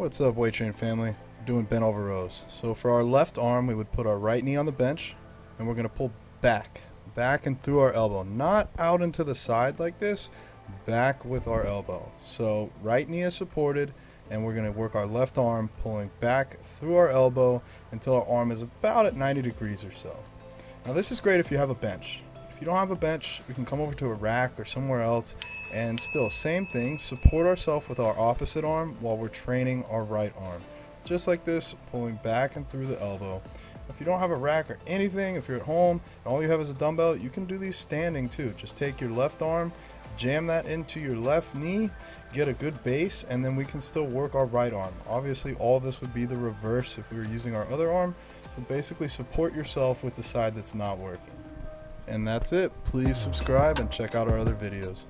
What's up, weight train family? We're doing bent over rows. So for our left arm, we would put our right knee on the bench, and we're gonna pull back, back and through our elbow, not out into the side like this, back with our elbow. So right knee is supported, and we're gonna work our left arm pulling back through our elbow until our arm is about at 90 degrees or so. Now this is great if you have a bench. You don't have a bench, we can come over to a rack or somewhere else and still same thing, support ourselves with our opposite arm while we're training our right arm. Just like this, pulling back and through the elbow. If you don't have a rack or anything, if you're at home and all you have is a dumbbell, you can do these standing too. Just take your left arm, jam that into your left knee, get a good base, and then we can still work our right arm. Obviously, all this would be the reverse if we were using our other arm. So basically support yourself with the side that's not working. And that's it. Please subscribe and check out our other videos.